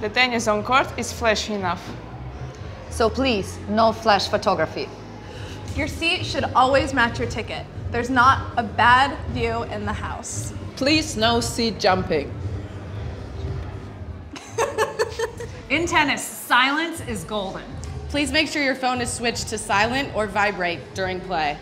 the tennis on court is flashy enough. So please, no flash photography. Your seat should always match your ticket. There's not a bad view in the house. Please no seat jumping. In tennis, silence is golden. Please make sure your phone is switched to silent or vibrate during play.